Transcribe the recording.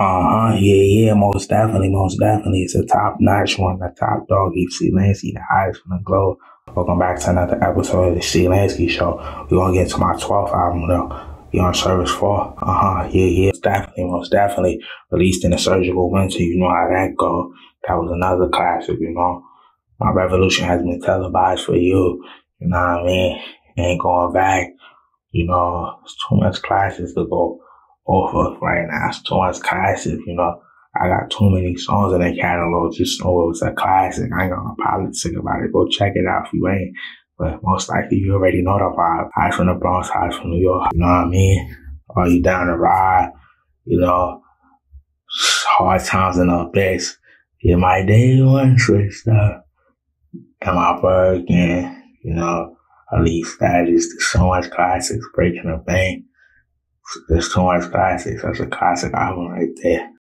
Uh huh. Yeah, yeah. Most definitely. Most definitely. It's a top notch one. The top dog. You see Lanski, the highest from the globe. Welcome back to another episode of the C Lanski Show. We're gonna get to my 12th album though. Be on service for. Uh huh. Yeah, yeah. Definitely. Most definitely. Released in the surgical winter. You know how that go. That was another classic. You know. My revolution has been televised for you. You know what I mean? Ain't going back. You know, it's too much classes to go off of right now. It's much classic, you know. I got too many songs in the catalog. Just know it was a classic. I ain't gonna politic about it. Go check it out if you ain't. But most likely you already know the vibe. Eyes from the Bronx, eyes from New York. You know what I mean? Are you down the ride? You know, hard times in the best. Yeah, my day one switched up. My bird again, you know, at least that is so much classics, breaking the bank. There's so much classics. That's a classic album right there.